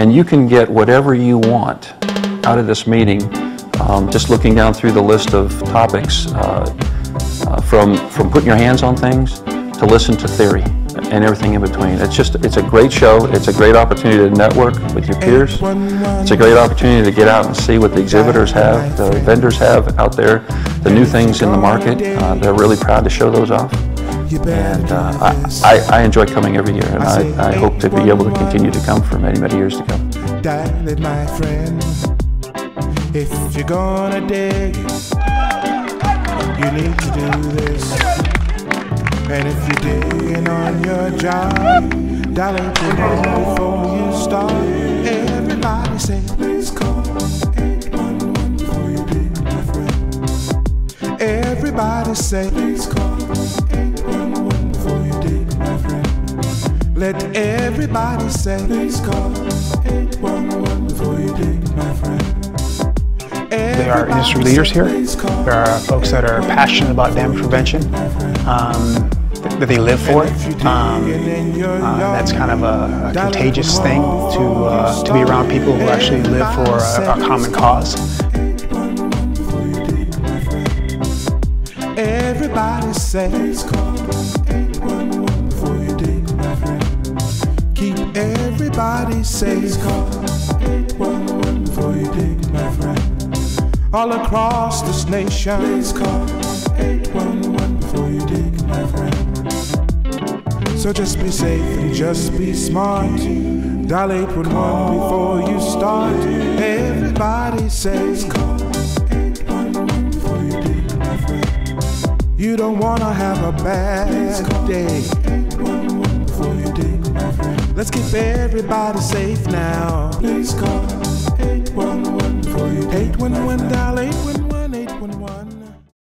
And you can get whatever you want out of this meeting, um, just looking down through the list of topics, uh, uh, from, from putting your hands on things to listen to theory and everything in between. It's just, it's a great show. It's a great opportunity to network with your peers. It's a great opportunity to get out and see what the exhibitors have, the vendors have out there, the new things in the market. Uh, they're really proud to show those off. And uh, I, I, enjoy coming every year, and I, I hope to be able to continue to come for many, many years to come. Dial my friend. If you're gonna dig, you need to do this. And if you're digging on your job, dial it before you start. Everybody say, please call 811 before you dig, my friend. Everybody say, please call 811 Let everybody say, please call 811 before you dig, my friend. They are industry leaders here. There are folks that are passionate about damage prevention, um, that they live for. Um, uh, that's kind of a, a contagious thing to, uh, to be around people who actually live for a, a common cause. Everybody says everybody says call 811 before you dig, my friend. All across this nation, please call 811 before you dig, my friend. So just be safe and just be smart. Dial 811 before you start. Everybody says call 811 before you dig, my friend. You don't wanna have a bad day. Let's keep everybody safe now. Please call 811 for you. 811.